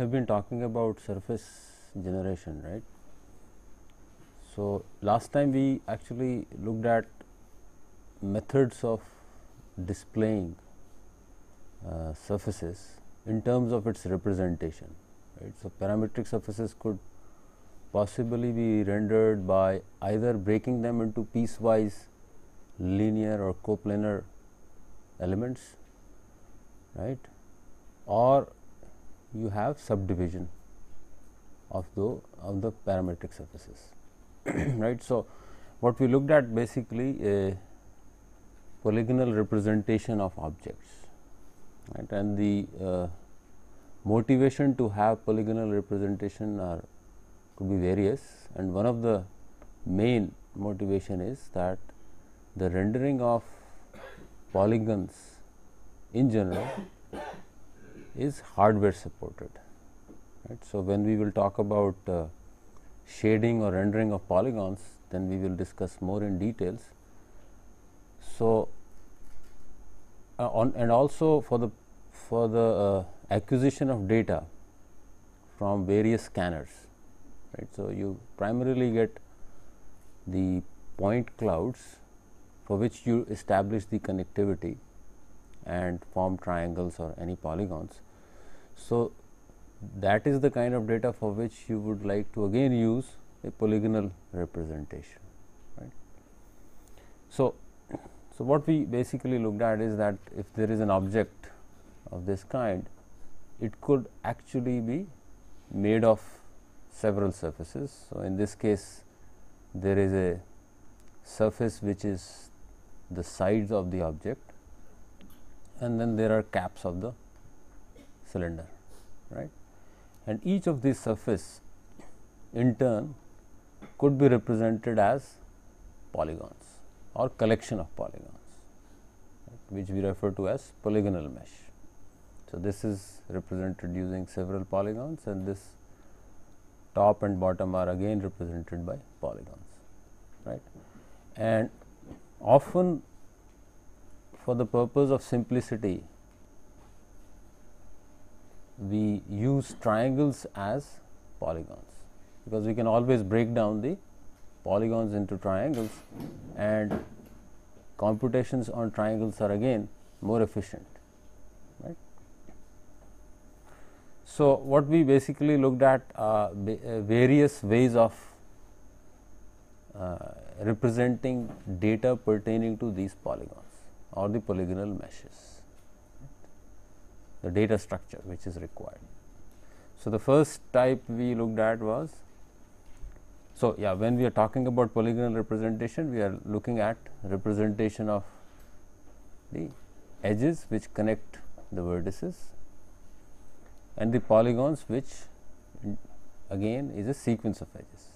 have been talking about surface generation, right? So, last time we actually looked at methods of displaying uh, surfaces in terms of its representation, right. So, parametric surfaces could possibly be rendered by either breaking them into piecewise linear or coplanar elements, right, or you have subdivision of the of the parametric surfaces right? So what we looked at basically a polygonal representation of objects right? And the uh, motivation to have polygonal representation are could be various. And one of the main motivation is that the rendering of polygons in general is hardware supported. Right. So, when we will talk about uh, shading or rendering of polygons, then we will discuss more in details. So, uh, on and also for the for the uh, acquisition of data from various scanners, right. So, you primarily get the point clouds for which you establish the connectivity and form triangles or any polygons. So, that is the kind of data for which you would like to again use a polygonal representation. Right. So, so what we basically looked at is that if there is an object of this kind, it could actually be made of several surfaces. So, in this case there is a surface which is the sides of the object and then there are caps of the cylinder right? And each of these surface in turn could be represented as polygons or collection of polygons right, which we refer to as polygonal mesh. So, this is represented using several polygons and this top and bottom are again represented by polygons right? And often for the purpose of simplicity, we use triangles as polygons, because we can always break down the polygons into triangles and computations on triangles are again more efficient. Right. So, what we basically looked at uh, various ways of uh, representing data pertaining to these polygons or the polygonal meshes, the data structure which is required. So, the first type we looked at was, so yeah when we are talking about polygonal representation we are looking at representation of the edges which connect the vertices and the polygons which again is a sequence of edges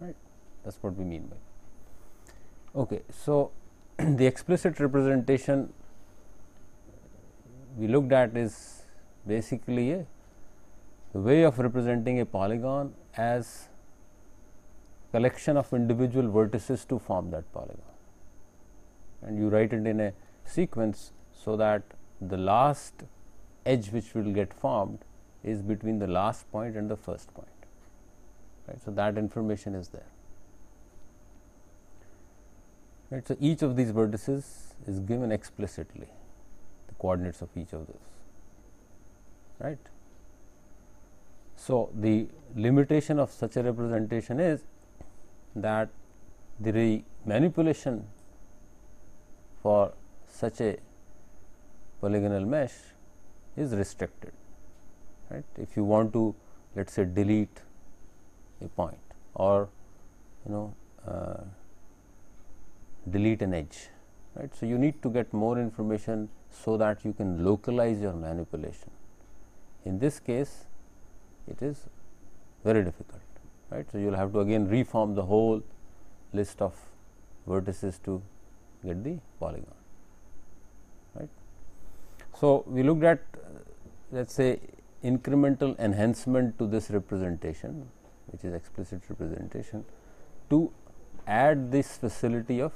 right that is what we mean by. Okay, so, the explicit representation we looked at is basically a way of representing a polygon as collection of individual vertices to form that polygon. And you write it in a sequence so that the last edge which will get formed is between the last point and the first point right? So that information is there. Right. So, each of these vertices is given explicitly coordinates of each of those. Right. So, the limitation of such a representation is that the manipulation for such a polygonal mesh is restricted. Right. If you want to let us say delete a point or you know uh, delete an edge right. So, you need to get more information so that you can localize your manipulation. In this case it is very difficult right. So, you will have to again reform the whole list of vertices to get the polygon right. So, we looked at uh, let us say incremental enhancement to this representation which is explicit representation to add this facility of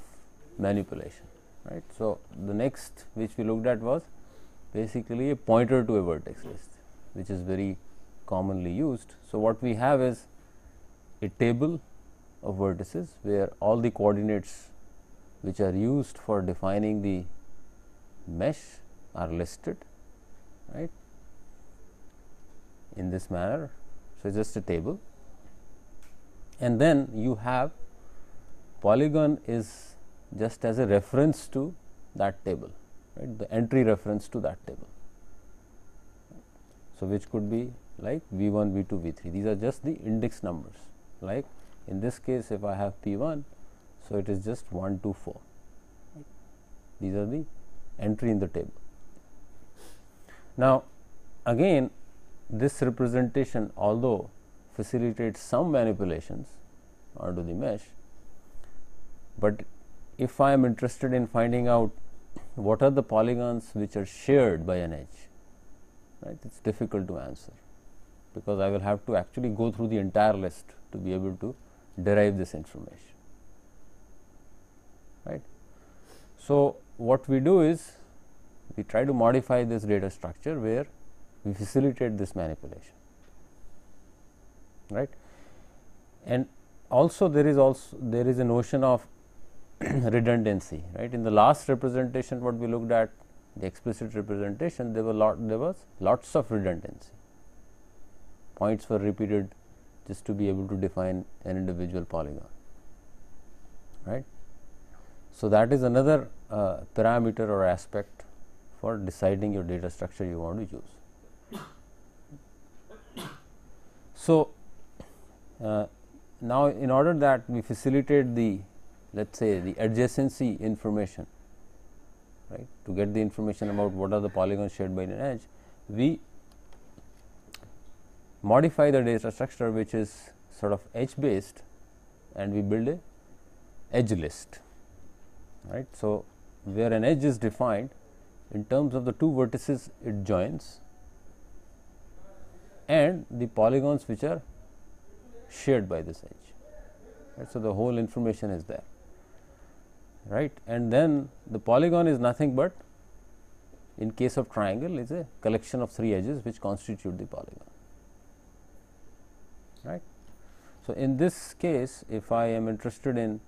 manipulation right. So, the next which we looked at was basically a pointer to a vertex list which is very commonly used. So, what we have is a table of vertices where all the coordinates which are used for defining the mesh are listed right in this manner. So, just a table and then you have polygon is just as a reference to that table right the entry reference to that table. So, which could be like V 1, V 2, V 3 these are just the index numbers like in this case if I have P 1. So, it is just 1 2 4 these are the entry in the table. Now, again this representation although facilitates some manipulations onto the mesh, but if I am interested in finding out what are the polygons which are shared by an edge, right, it is difficult to answer because I will have to actually go through the entire list to be able to derive this information. Right. So, what we do is we try to modify this data structure where we facilitate this manipulation right and also there is also there is a notion of redundancy right? In the last representation what we looked at the explicit representation there were lot there was lots of redundancy. Points were repeated just to be able to define an individual polygon right? So that is another uh, parameter or aspect for deciding your data structure you want to use. So, uh, now in order that we facilitate the let us say the adjacency information right to get the information about what are the polygons shared by an edge we modify the data structure which is sort of edge based and we build a edge list right. So, where an edge is defined in terms of the two vertices it joins and the polygons which are shared by this edge. Right. So, the whole information is there right? And then the polygon is nothing but in case of triangle is a collection of three edges which constitute the polygon right. So, in this case if I am interested in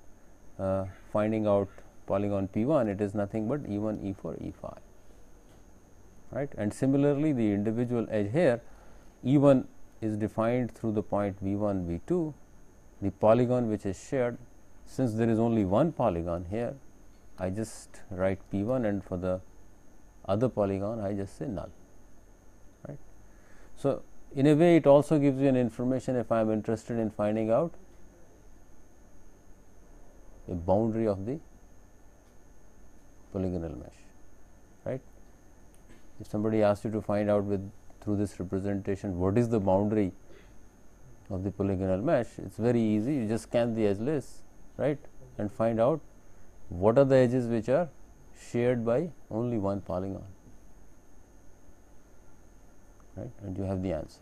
uh, finding out polygon P 1 it is nothing but E 1 E 4 E 5 right? And similarly the individual edge here E 1 is defined through the point V 1 V 2 the polygon which is shared since there is only one polygon here I just write P 1 and for the other polygon I just say null right. So, in a way it also gives you an information if I am interested in finding out a boundary of the polygonal mesh right. If somebody asks you to find out with through this representation what is the boundary of the polygonal mesh, it is very easy you just scan the edge list right and find out what are the edges which are shared by only one polygon right and you have the answer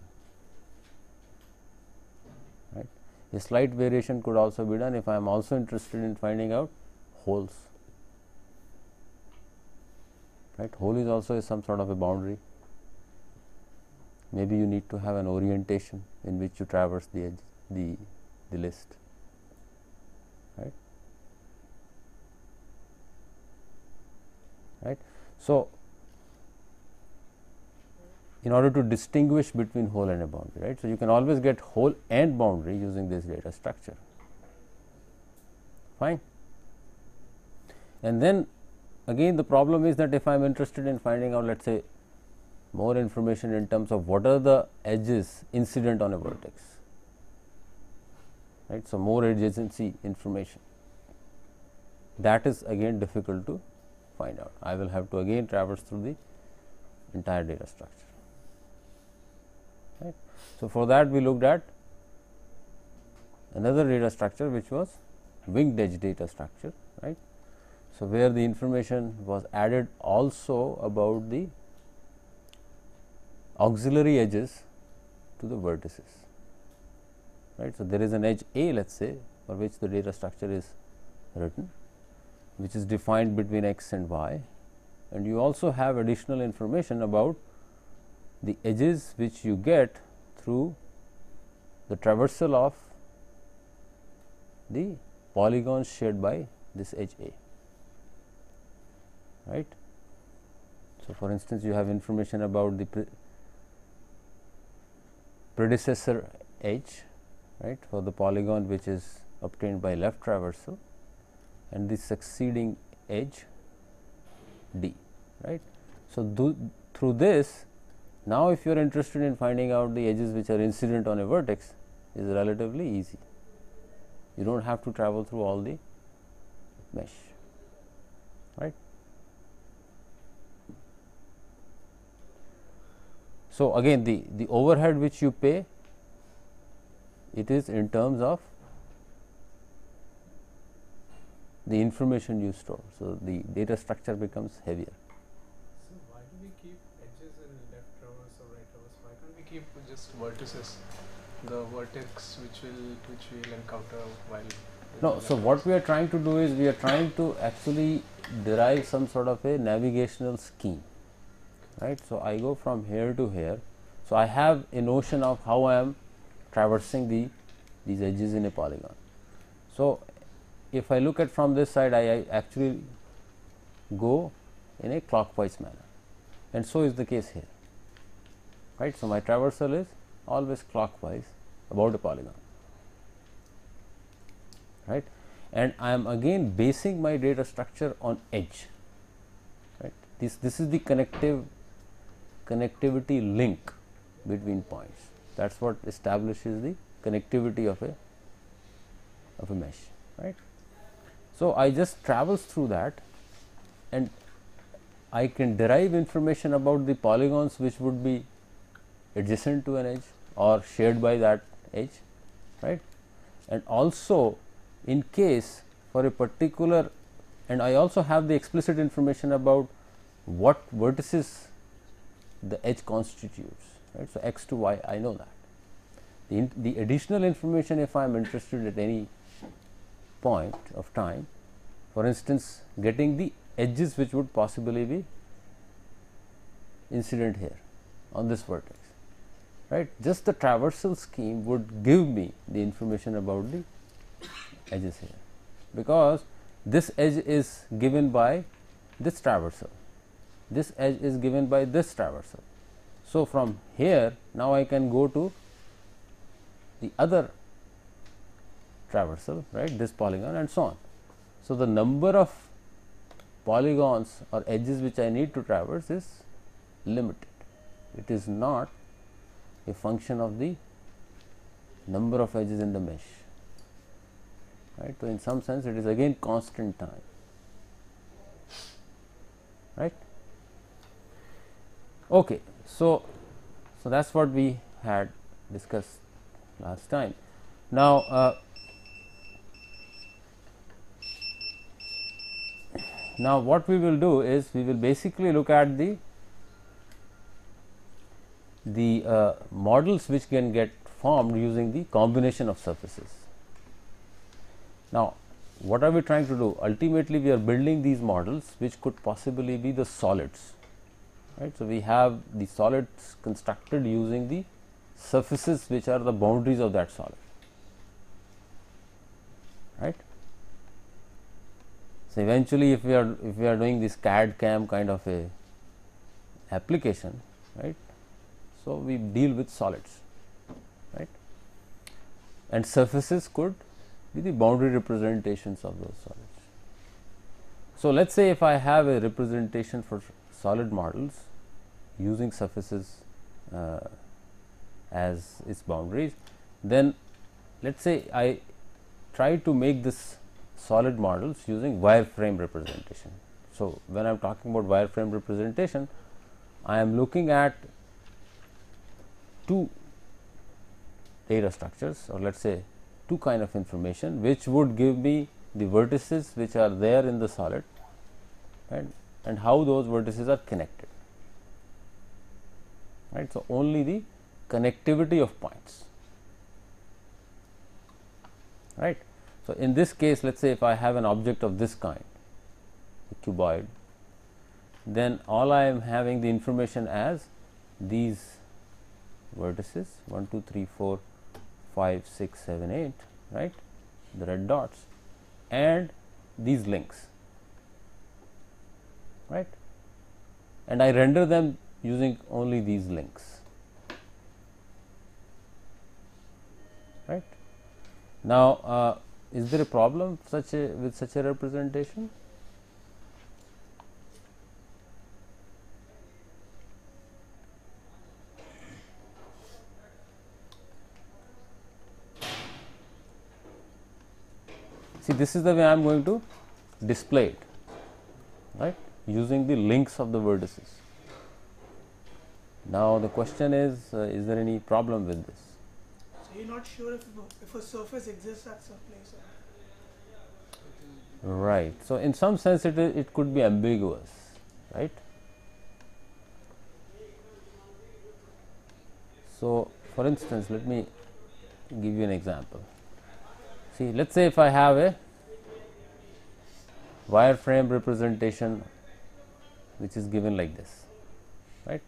right. A slight variation could also be done if I am also interested in finding out holes right. Hole is also some sort of a boundary. Maybe you need to have an orientation in which you traverse the edge the the list right right so in order to distinguish between hole and a boundary right? So you can always get hole and boundary using this data structure. Fine? And then again the problem is that if i am interested in finding out let us say more information in terms of what are the edges incident on a vertex right? So more adjacency information. That is again difficult to find out. I will have to again traverse through the entire data structure. Right? So for that we looked at another data structure which was winged edge data structure right? So where the information was added also about the auxiliary edges to the vertices right. So, there is an edge A let us say for which the data structure is written which is defined between x and y and you also have additional information about the edges which you get through the traversal of the polygons shared by this edge A right. So, for instance, you have information about the pre predecessor edge right for the polygon which is obtained by left traversal and the succeeding edge D right. So, through this now if you are interested in finding out the edges which are incident on a vertex is relatively easy. You do not have to travel through all the mesh right. So, again the, the overhead which you pay it is in terms of the information you store. So, the data structure becomes heavier. So, why do we keep edges in left traverse or right traverse? Why can't we keep just vertices, the vertex which will which we will encounter while no, so what we are trying to do is we are trying to actually derive some sort of a navigational scheme, right. So, I go from here to here. So, I have a notion of how I am traversing the these edges in a polygon. So, if I look at from this side I, I actually go in a clockwise manner and so is the case here right. So, my traversal is always clockwise about a polygon right and I am again basing my data structure on edge right. This, this is the connective connectivity link between points that is what establishes the connectivity of a of a mesh right. So, I just travels through that and I can derive information about the polygons which would be adjacent to an edge or shared by that edge right and also in case for a particular and I also have the explicit information about what vertices the edge constitutes right. So, x to y I know that the, the additional information if I am interested at any point of time for instance getting the edges which would possibly be incident here on this vertex right? Just the traversal scheme would give me the information about the edges here because this edge is given by this traversal this edge is given by this traversal. So from here now i can go to the other traversal right this polygon and so on. So, the number of polygons or edges which I need to traverse is limited. It is not a function of the number of edges in the mesh right. So, in some sense it is again constant time right. Okay. So, so that is what we had discussed last time. Now, uh, now what we will do is we will basically look at the the uh, models which can get formed using the combination of surfaces. Now, what are we trying to do? Ultimately, we are building these models which could possibly be the solids, right. So, we have the solids constructed using the surfaces which are the boundaries of that solid right. So, eventually if we are if we are doing this CAD CAM kind of a application right. So, we deal with solids right and surfaces could be the boundary representations of those solids. So, let us say if I have a representation for solid models using surfaces uh, as its boundaries, then let us say I try to make this solid models using wireframe representation. So, when I am talking about wireframe representation, I am looking at two data structures or let us say two kind of information which would give me the vertices which are there in the solid and, and how those vertices are connected right. So, only the connectivity of points right. So, in this case let us say if I have an object of this kind a cuboid then all I am having the information as these vertices 1 2 3 4 5 6 7 8 right? The red dots and these links right? And I render them using only these links right? Now uh, is there a problem such a with such a representation See this is the way I am going to display it right using the links of the vertices. Now the question is uh, is there any problem with this? You're not sure if, if a surface exists at some place. Right. So in some sense it it could be ambiguous, right? So for instance, let me give you an example. See, let's say if I have a wireframe representation which is given like this, right?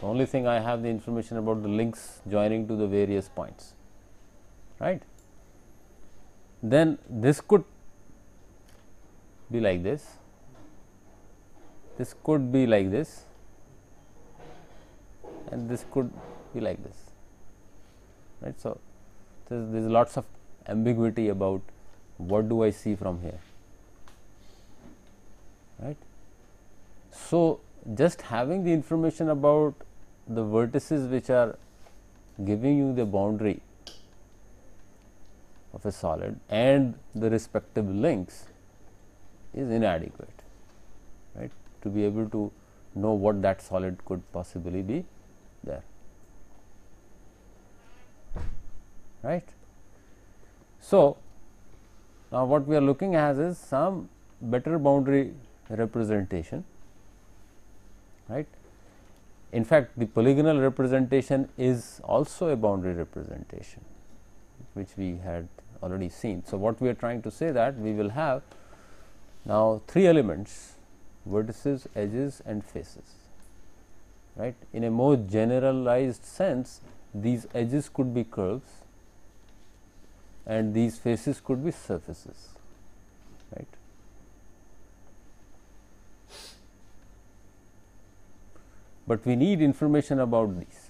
The only thing I have the information about the links joining to the various points, right? Then this could be like this, this could be like this, and this could be like this, right. So, there is lots of ambiguity about what do I see from here, right. So, just having the information about the vertices which are giving you the boundary of a solid and the respective links is inadequate right? To be able to know what that solid could possibly be there right? So now what we are looking at is some better boundary representation right? In fact the polygonal representation is also a boundary representation which we had already seen. So what we are trying to say that we will have now three elements vertices edges and faces right? In a more generalized sense these edges could be curves and these faces could be surfaces right? But we need information about these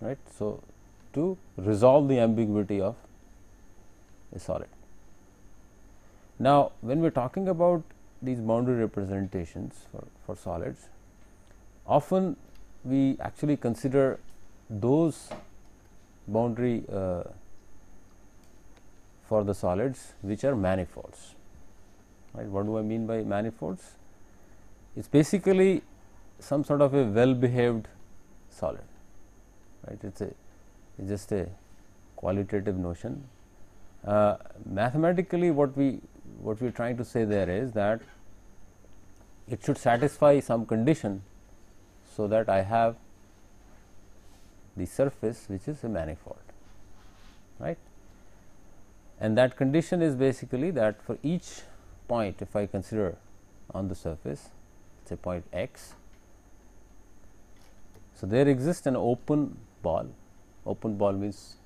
right? So to resolve the ambiguity of a solid now, when we are talking about these boundary representations for, for solids, often we actually consider those boundary uh, for the solids which are manifolds. Right? What do I mean by manifolds? It's basically some sort of a well behaved solid. Right? It's a it's just a qualitative notion. Uh, mathematically, what we what we are trying to say there is that it should satisfy some condition so that I have the surface which is a manifold right and that condition is basically that for each point if I consider on the surface say point x so there exists an open ball open ball means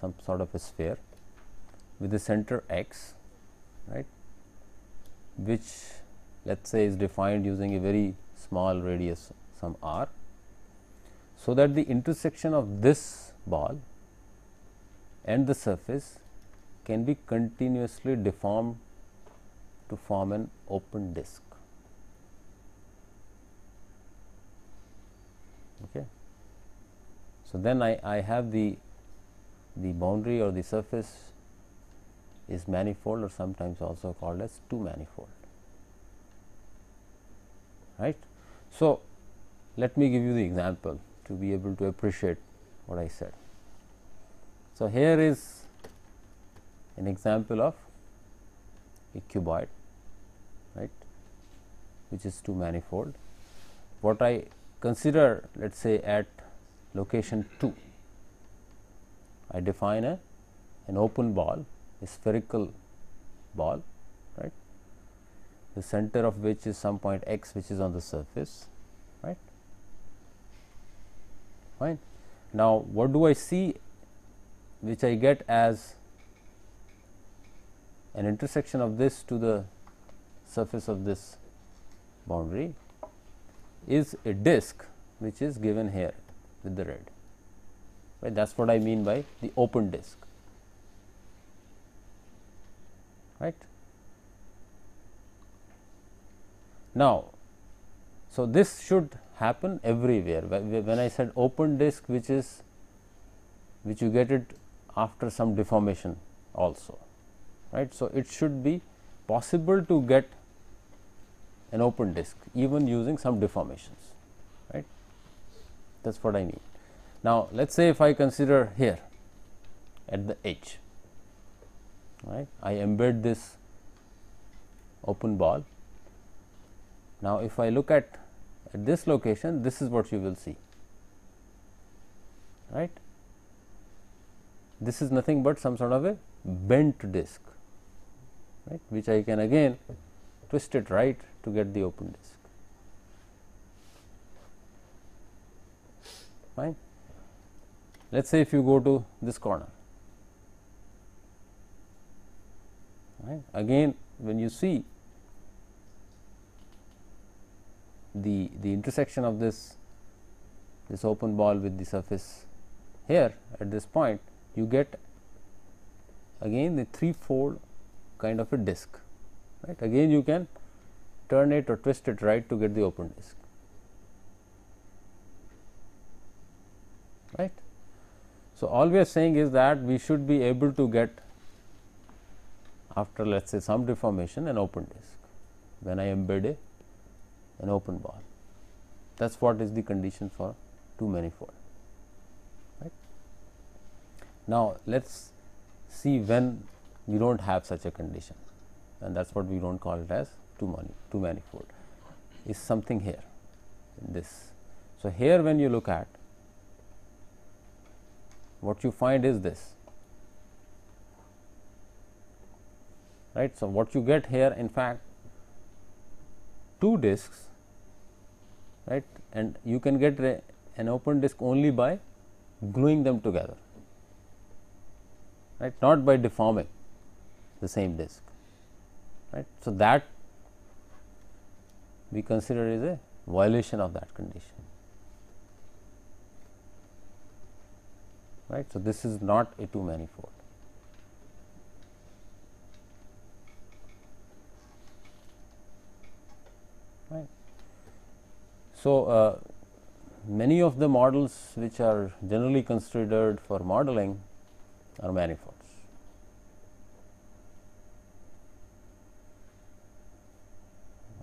some sort of a sphere with the center x right which let us say is defined using a very small radius some r. So, that the intersection of this ball and the surface can be continuously deformed to form an open disc. Okay. So, then I, I have the the boundary or the surface is manifold or sometimes also called as two manifold right. So, let me give you the example to be able to appreciate what I said. So, here is an example of a cuboid right which is two manifold. What I consider let us say at location 2 I define a an open ball a spherical ball right? The center of which is some point x which is on the surface right? Fine. Now, what do I see which I get as an intersection of this to the surface of this boundary is a disk which is given here with the red. Right? That is what I mean by the open disk. Right. Now, so this should happen everywhere. When I said open disk which is which you get it after some deformation also. Right. So, it should be possible to get an open disk even using some deformations that is what I need. Now, let us say if I consider here at the edge right I embed this open ball. Now, if I look at at this location this is what you will see right. This is nothing but some sort of a bent disk right which I can again twist it right to get the open disk fine. Let us say if you go to this corner. Right? Again when you see the the intersection of this this open ball with the surface here at this point you get again the three fold kind of a disk right? Again you can turn it or twist it right to get the open disk right. So, all we are saying is that we should be able to get after let us say some deformation an open disk when I embed a an open ball that is what is the condition for two manifold right. Now, let us see when we do not have such a condition and that is what we do not call it as two, mani two manifold is something here in this. So, here when you look at what you find is this right. So, what you get here in fact two disks right and you can get an open disk only by gluing them together right not by deforming the same disk right. So, that we consider is a violation of that condition right. So, this is not a two manifold. Right. So, uh, many of the models which are generally considered for modeling are manifolds.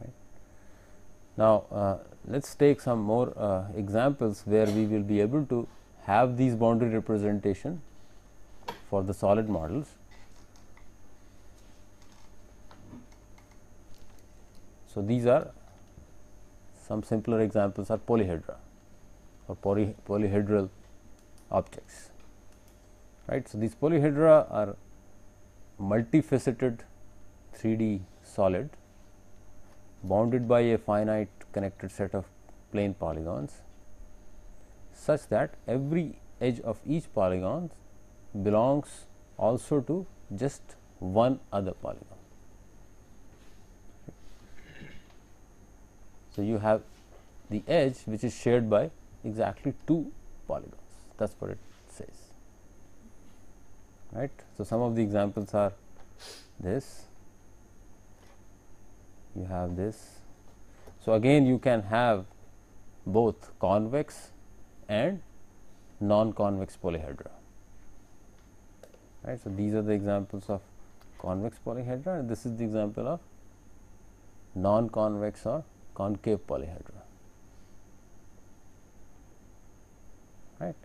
Right. Now, uh, let us take some more uh, examples where we will be able to have these boundary representation for the solid models. So, these are some simpler examples are polyhedra or poly, polyhedral objects right. So, these polyhedra are multifaceted 3D solid bounded by a finite connected set of plane polygons such that every edge of each polygon belongs also to just one other polygon. So, you have the edge which is shared by exactly two polygons that is what it says right. So, some of the examples are this you have this. So, again you can have both convex and non-convex polyhedra. Right. So, these are the examples of convex polyhedra and this is the example of non-convex or concave polyhedra. Right.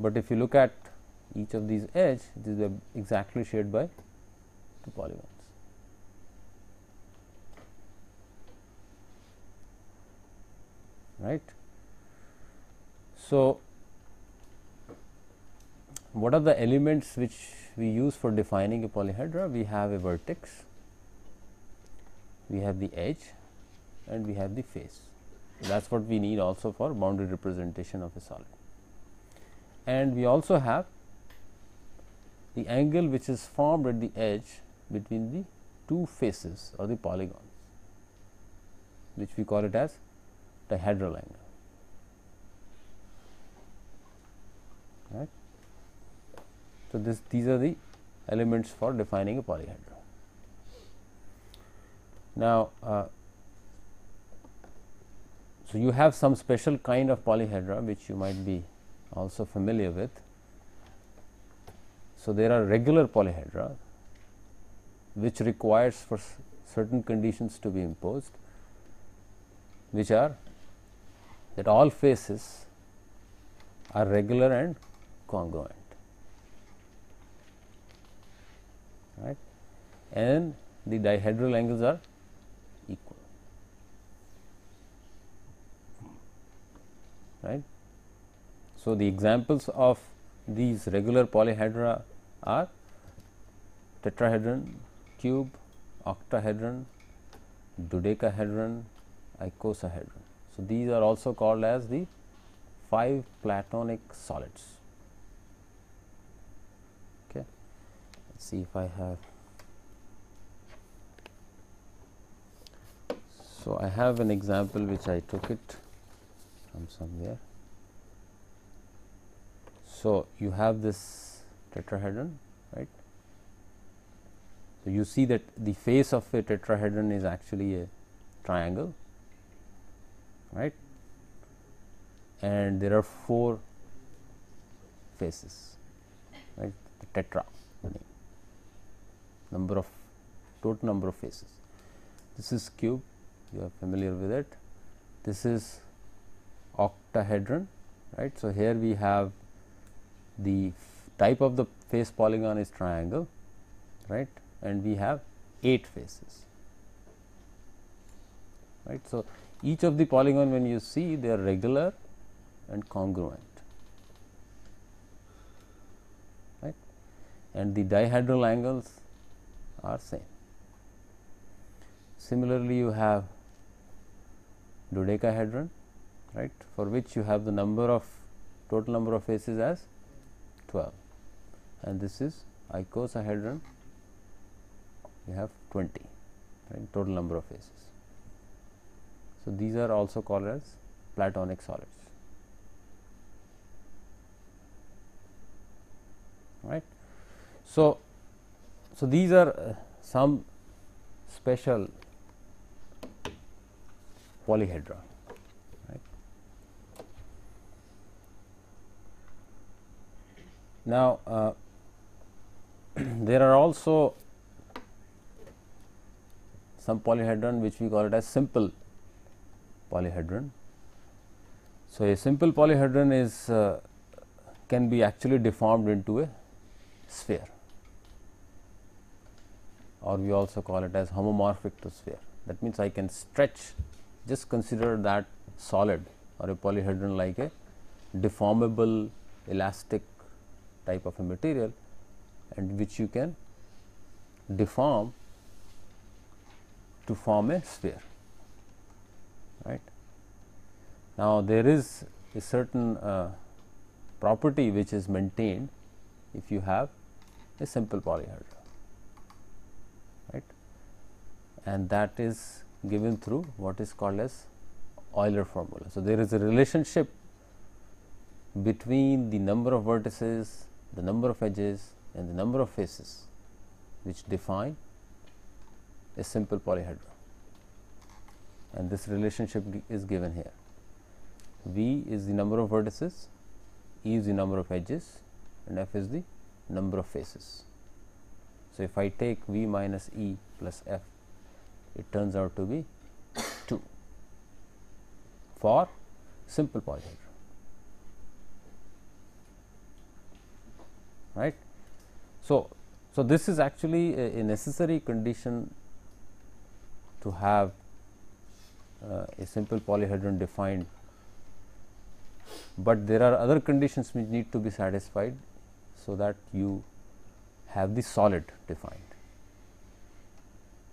But if you look at each of these edge, it is exactly shared by two polygons. Right. So, what are the elements which we use for defining a polyhedra? We have a vertex, we have the edge and we have the face. That is what we need also for boundary representation of a solid. And we also have the angle which is formed at the edge between the two faces or the polygons which we call it as dihedral angle. Right. So, this these are the elements for defining a polyhedra. Now, uh, so you have some special kind of polyhedra which you might be also familiar with. So, there are regular polyhedra which requires for certain conditions to be imposed which are that all faces are regular and congruent right? And the dihedral angles are equal right? So the examples of these regular polyhedra are tetrahedron cube octahedron dodecahedron icosahedron so these are also called as the five platonic solids. Okay. let's see if I have so I have an example which I took it from somewhere. So you have this tetrahedron right? So you see that the face of a tetrahedron is actually a triangle right and there are four faces right the tetra number of total number of faces. This is cube you are familiar with it. This is octahedron right. So, here we have the type of the face polygon is triangle right and we have 8 faces right. So, each of the polygon when you see they are regular and congruent right and the dihedral angles are same. Similarly, you have dodecahedron right for which you have the number of total number of faces as 12 and this is icosahedron you have 20 right total number of faces. So, these are also called as platonic solids right. So, so, these are uh, some special polyhedra. Right. Now, uh, there are also some polyhedron which we call it as simple polyhedron. So, a simple polyhedron is uh, can be actually deformed into a sphere or we also call it as homomorphic to sphere. That means, I can stretch just consider that solid or a polyhedron like a deformable elastic type of a material and which you can deform to form a sphere right. Now, there is a certain uh, property which is maintained if you have a simple polyhedron right? and that is given through what is called as Euler formula. So, there is a relationship between the number of vertices, the number of edges and the number of faces which define a simple polyhedra and this relationship is given here. V is the number of vertices, E is the number of edges and F is the number of faces. So, if I take V minus E plus F it turns out to be 2 for simple polyhedra right. So, so this is actually a, a necessary condition to have uh, a simple polyhedron defined, but there are other conditions which need to be satisfied. So, that you have the solid defined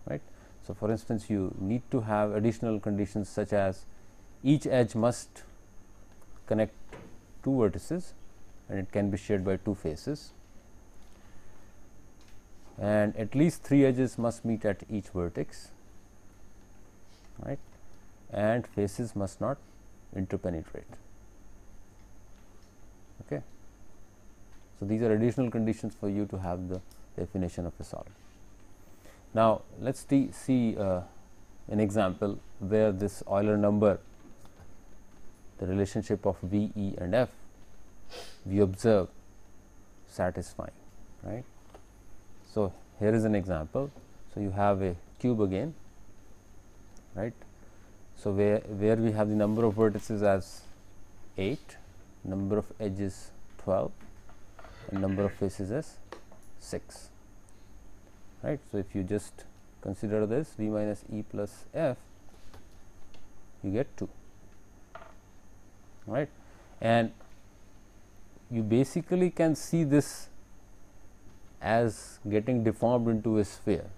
right. So, for instance, you need to have additional conditions such as each edge must connect two vertices and it can be shared by two faces and at least three edges must meet at each vertex right and faces must not interpenetrate okay so these are additional conditions for you to have the definition of a solid now let's see uh, an example where this Euler number the relationship of V, E and F we observe satisfying right. So, here is an example. So, you have a cube again right. So, where, where we have the number of vertices as 8, number of edges 12 and number of faces as 6 right. So, if you just consider this V minus E plus F you get 2 right? And you basically can see this as getting deformed into a sphere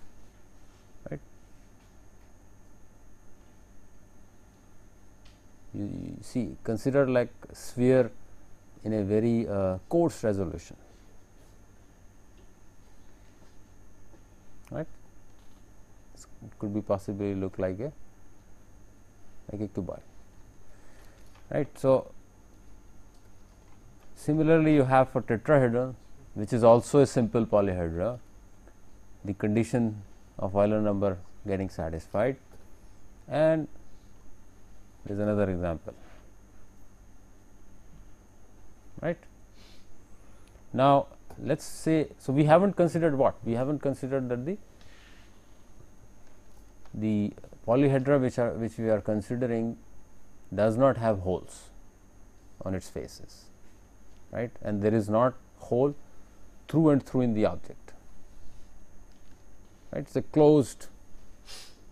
you, you see consider like sphere in a very uh, coarse resolution. Right? It could be possibly look like a like a cuboid right. So, similarly you have for tetrahedron which is also a simple polyhedra the condition of Euler number getting satisfied and is another example. Right. Now, let us say so we have not considered what? We have not considered that the the polyhedra which are which we are considering does not have holes on its faces right? And there is not hole through and through in the object. Right? It is a closed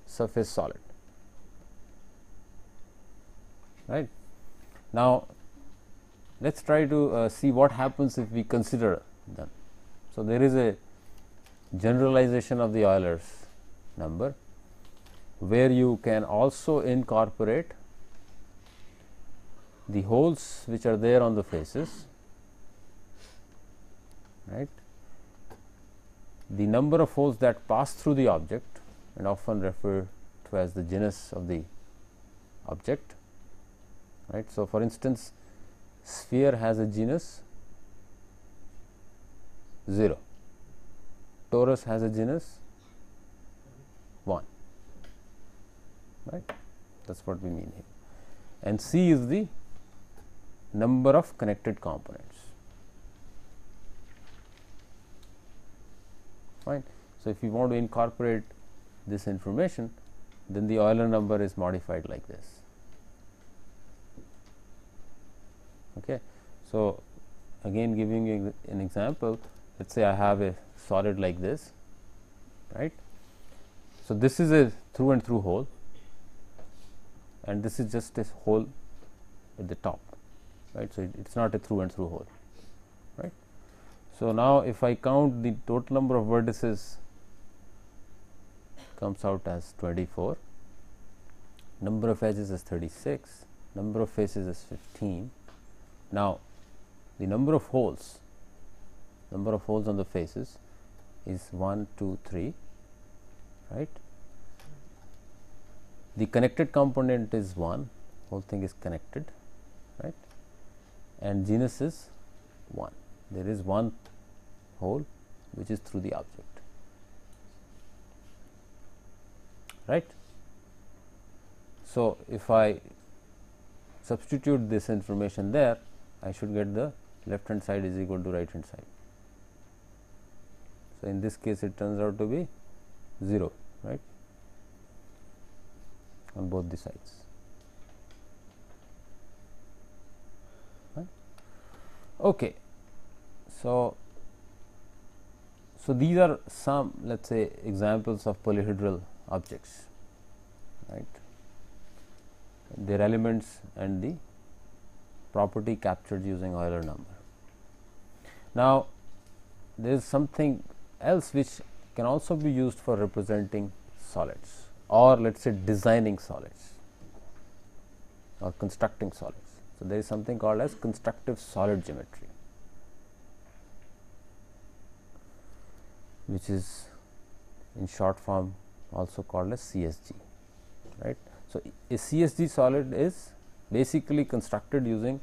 surface solid right? Now let us try to uh, see what happens if we consider them. So there is a generalization of the Euler's number where you can also incorporate the holes which are there on the faces right? The number of holes that pass through the object and often referred to as the genus of the object right so for instance sphere has a genus 0 torus has a genus 1 right that is what we mean here and C is the number of connected components fine. So, if you want to incorporate this information then the Euler number is modified like this. Okay. So, again giving you an example let us say I have a solid like this right. So, this is a through and through hole and this is just a hole at the top right. So, it is not a through and through hole right. So, now if I count the total number of vertices comes out as 24, number of edges is 36, number of faces is 15. Now, the number of holes, number of holes on the faces is 1, 2, 3, right. The connected component is 1, whole thing is connected, right, and genus is 1. There is one hole which is through the object, right. So, if I substitute this information there, I should get the left hand side is equal to right hand side. So, in this case it turns out to be 0 right on both the sides. Right. Okay. So, so these are some let us say examples of polyhedral objects right their elements and the property captured using Euler number. Now, there is something else which can also be used for representing solids or let us say designing solids. or constructing solids. So, there is something called as constructive solid geometry which is in short form also called as CSG right. So, a CSG solid is basically constructed using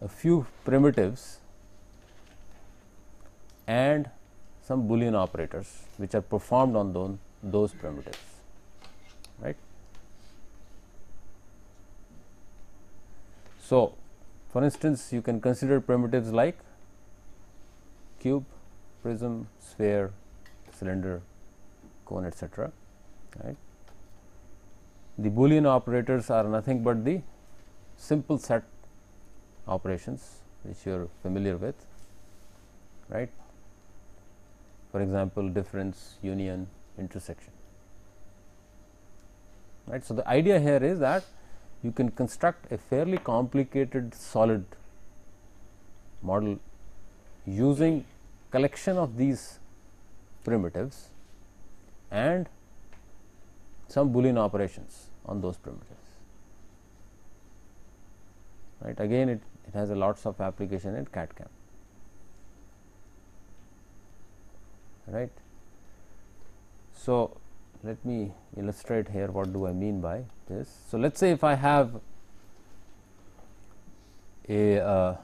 a few primitives and some boolean operators which are performed on those, those primitives right. So, for instance you can consider primitives like cube, prism, sphere, cylinder, cone etc. right. The boolean operators are nothing but the simple set operations which you are familiar with right? For example difference union intersection right? So the idea here is that you can construct a fairly complicated solid model using collection of these primitives and some boolean operations on those primitives right again it, it has a lots of application in CAD CAM right. So, let me illustrate here what do I mean by this. So, let us say if I have a uh,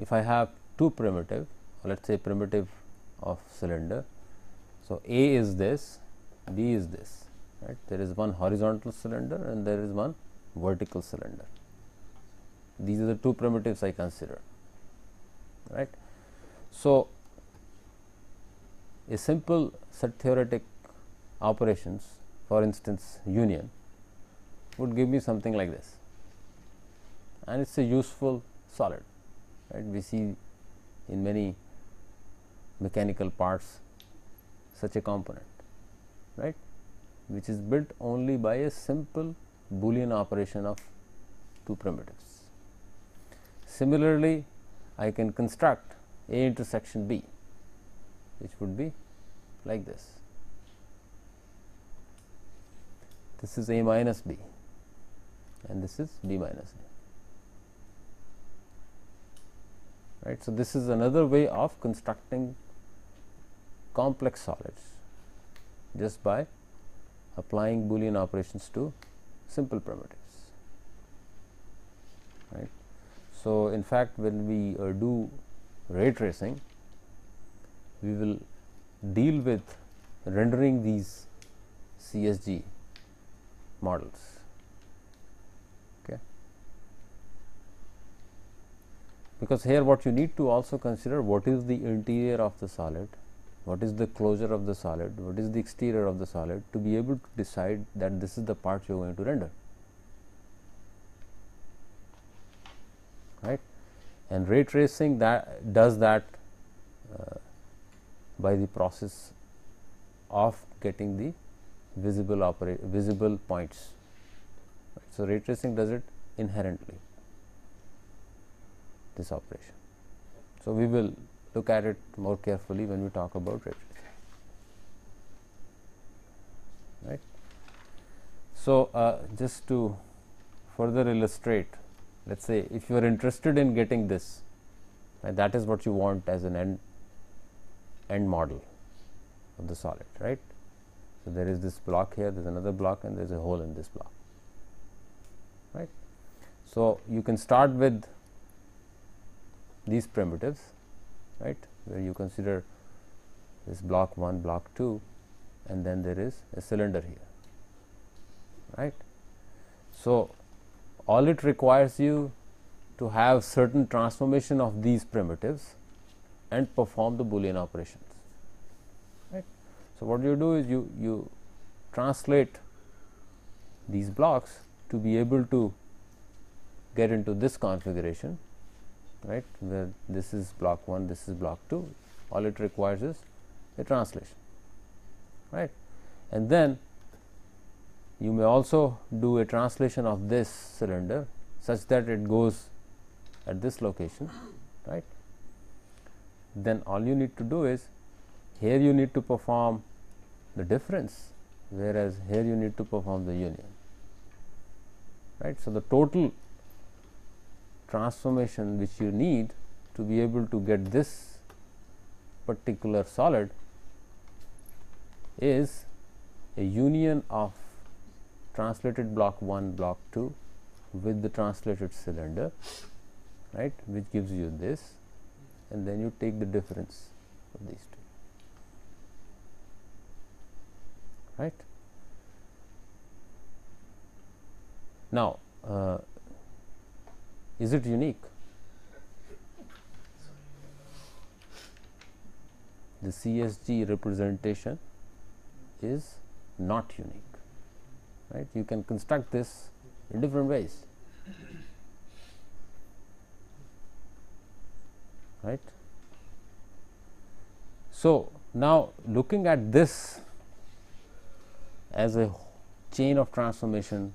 if I have two primitive let us say primitive of cylinder. So, A is this B is this right? There is one horizontal cylinder and there is one vertical cylinder. These are the two primitives I consider. Right. So, a simple set theoretic operations for instance union would give me something like this. And it is a useful solid. Right? We see in many mechanical parts such a component. Right which is built only by a simple boolean operation of two primitives. Similarly, I can construct A intersection B which would be like this. This is A minus B and this is B minus A. Right. So, this is another way of constructing complex solids just by applying boolean operations to simple primitives right. So, in fact, when we uh, do ray tracing we will deal with rendering these CSG models. Okay. Because here what you need to also consider what is the interior of the solid what is the closure of the solid, what is the exterior of the solid to be able to decide that this is the part you are going to render. Right? And ray tracing that does that uh, by the process of getting the visible operate visible points. Right? So, ray tracing does it inherently this operation. So, we will look at it more carefully when we talk about tracing. Right. So, uh, just to further illustrate, let us say if you are interested in getting this, right, that is what you want as an end end model of the solid, right. So, there is this block here, there is another block and there is a hole in this block, right. So, you can start with these primitives right where you consider this block 1 block 2 and then there is a cylinder here right. So, all it requires you to have certain transformation of these primitives and perform the boolean operations right. So, what you do is you you translate these blocks to be able to get into this configuration right? This is block 1 this is block 2 all it requires is a translation right? And then you may also do a translation of this cylinder such that it goes at this location right? Then all you need to do is here you need to perform the difference whereas here you need to perform the union right. So, the total transformation which you need to be able to get this particular solid is a union of translated block 1 block 2 with the translated cylinder right which gives you this and then you take the difference of these two right? Now uh, is it unique? The CSG representation is not unique right? You can construct this in different ways right? So now looking at this as a chain of transformation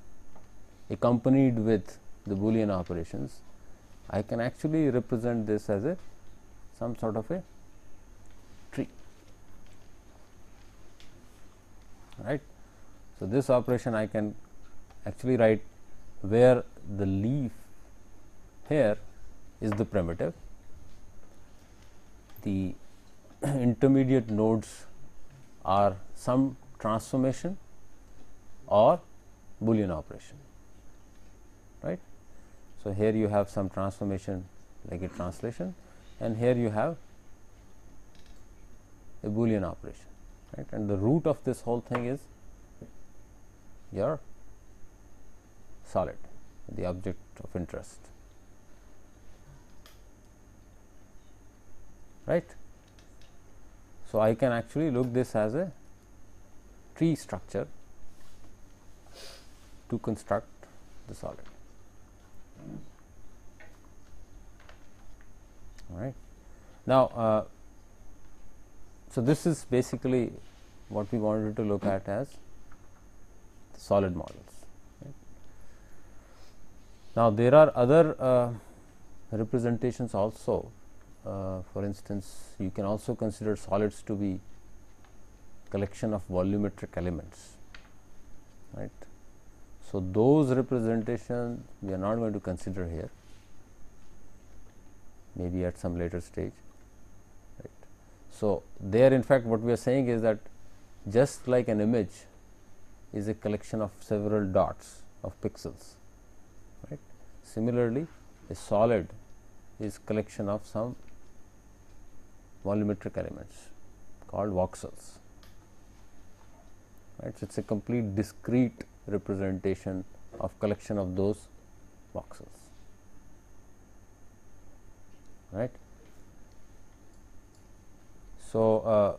accompanied with the boolean operations I can actually represent this as a some sort of a tree right. So, this operation I can actually write where the leaf here is the primitive, the intermediate nodes are some transformation or boolean operation. So, here you have some transformation like a translation and here you have a boolean operation right and the root of this whole thing is your solid the object of interest right. So, I can actually look this as a tree structure to construct the solid. All right. Now, uh, so this is basically what we wanted to look at as solid models. Right. Now, there are other uh, representations also. Uh, for instance, you can also consider solids to be collection of volumetric elements. Right. So, those representations we are not going to consider here, maybe at some later stage. Right. So, there in fact, what we are saying is that just like an image is a collection of several dots of pixels. Right. Similarly, a solid is collection of some volumetric elements called voxels. Right. So, it is a complete discrete representation of collection of those voxels. Right. So, uh,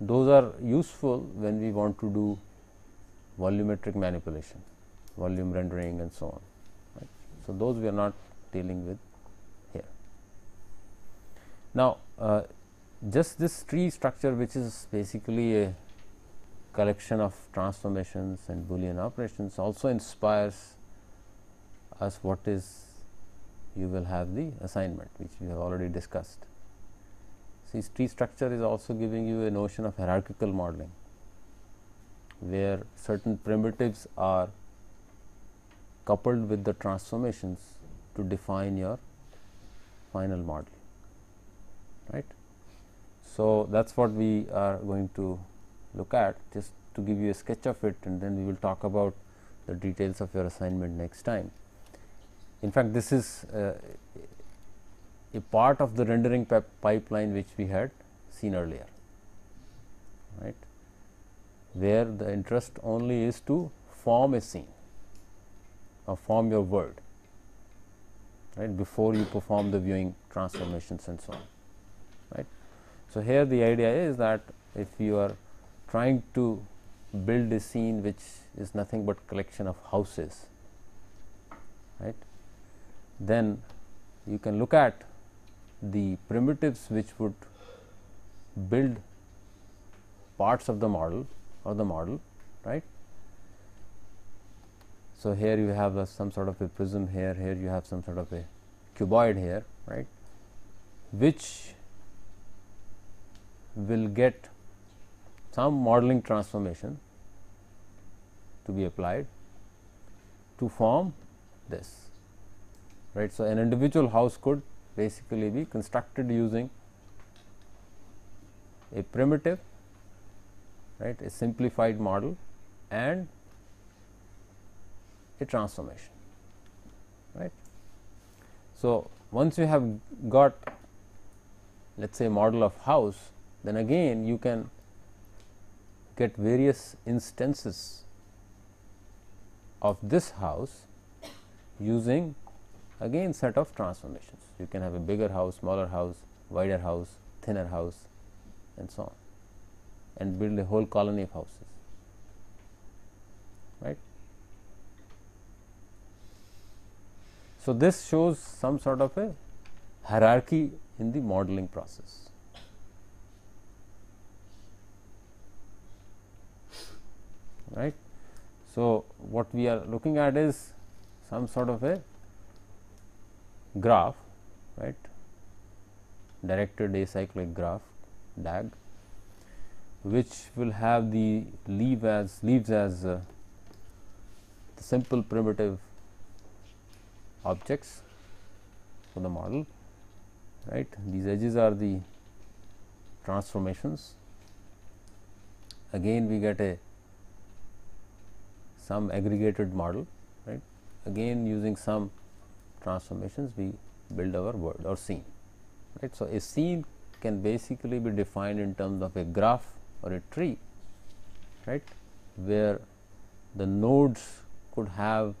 those are useful when we want to do volumetric manipulation, volume rendering and so on. Right. So, those we are not dealing with here. Now, uh, just this tree structure which is basically a collection of transformations and boolean operations also inspires us what is you will have the assignment which we have already discussed. See tree structure is also giving you a notion of hierarchical modeling, where certain primitives are coupled with the transformations to define your final model right. So, that is what we are going to look at just to give you a sketch of it and then we will talk about the details of your assignment next time. In fact, this is uh, a part of the rendering pipeline which we had seen earlier, right, where the interest only is to form a scene or form your world right before you perform the viewing transformations and so on right. So, here the idea is that if you are trying to build a scene which is nothing but collection of houses right then you can look at the primitives which would build parts of the model or the model right. So, here you have a, some sort of a prism here, here you have some sort of a cuboid here right which will get some modeling transformation to be applied to form this right. So, an individual house could basically be constructed using a primitive right a simplified model and a transformation right. So, once you have got let us say model of house then again you can get various instances of this house using again set of transformations. You can have a bigger house, smaller house, wider house, thinner house and so on and build a whole colony of houses right. So, this shows some sort of a hierarchy in the modeling process. Right. So, what we are looking at is some sort of a graph right? Directed acyclic graph DAG which will have the leaf as leaves as uh, simple primitive objects for the model right? These edges are the transformations. Again we get a some aggregated model right? Again using some transformations we build our world or scene right? So a scene can basically be defined in terms of a graph or a tree right? Where the nodes could have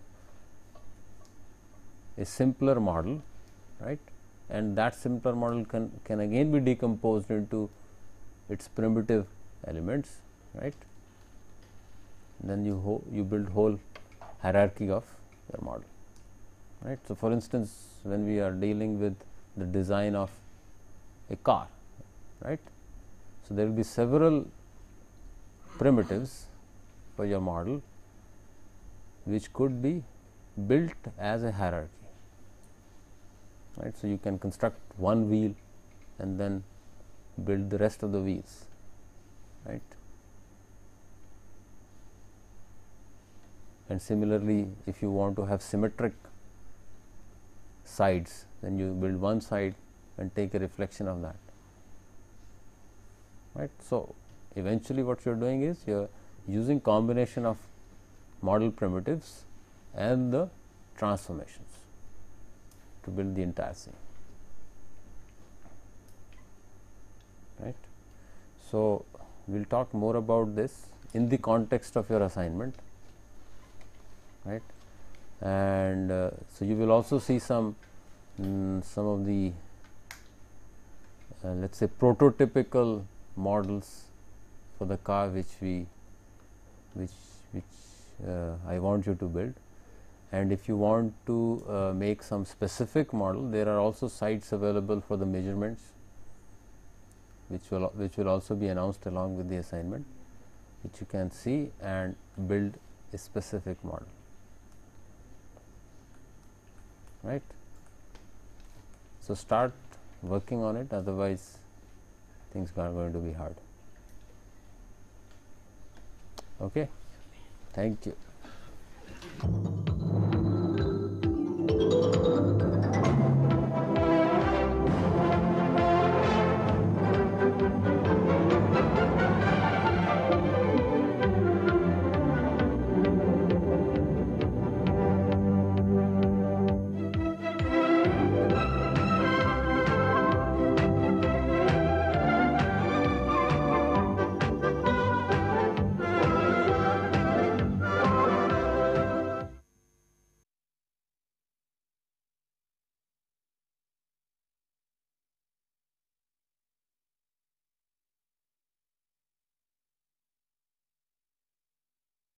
a simpler model right? And that simpler model can, can again be decomposed into its primitive elements right? Then you you build whole hierarchy of your model right so for instance when we are dealing with the design of a car right so there will be several primitives for your model which could be built as a hierarchy right. So, you can construct one wheel and then build the rest of the wheels right. And similarly, if you want to have symmetric sides then you build one side and take a reflection of that right. So, eventually what you are doing is you are using combination of model primitives and the transformations to build the entire scene. Right. So, we will talk more about this in the context of your assignment right and uh, so you will also see some mm, some of the uh, let us say prototypical models for the car which we which which uh, I want you to build. And if you want to uh, make some specific model there are also sites available for the measurements which will which will also be announced along with the assignment which you can see and build a specific model right? So start working on it otherwise things are going to be hard. Okay? Thank you